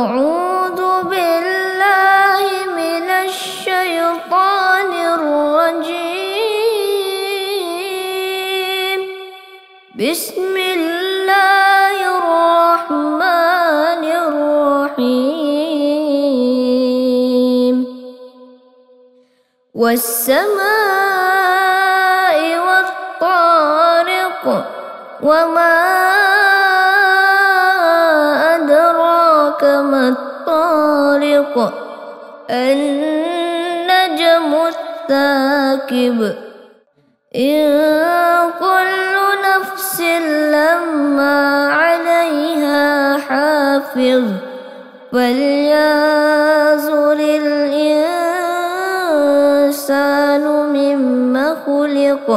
أعوذ بالله من الشيطان الرجيم. بسم الله الرحمن الرحيم. والسماء والطارق وما الطارق النجم الثاكب إن كل نفس لما عليها حافظ فلينظر الإنسان مما خلق.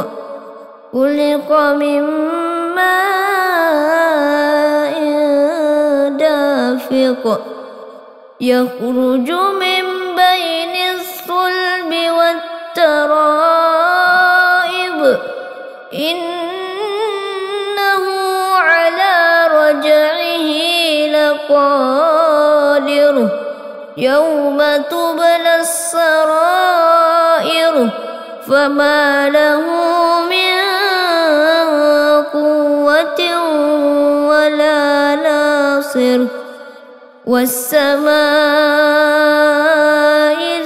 خلق من ماء دافق. يخرج من بين الصلب والترائب. إنه على رجعه لقادر. يوم تبلى السرائر فما له والسماء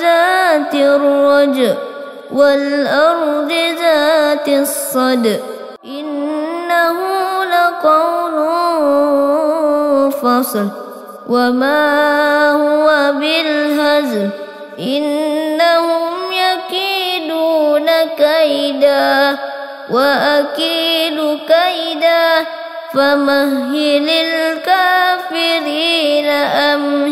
ذات الرجع والأرض ذات الصد إنه لقول فصل وما هو بالهزل إنهم يكيدون كيدا وأكيد كيدا فمهل الكافرين أمهل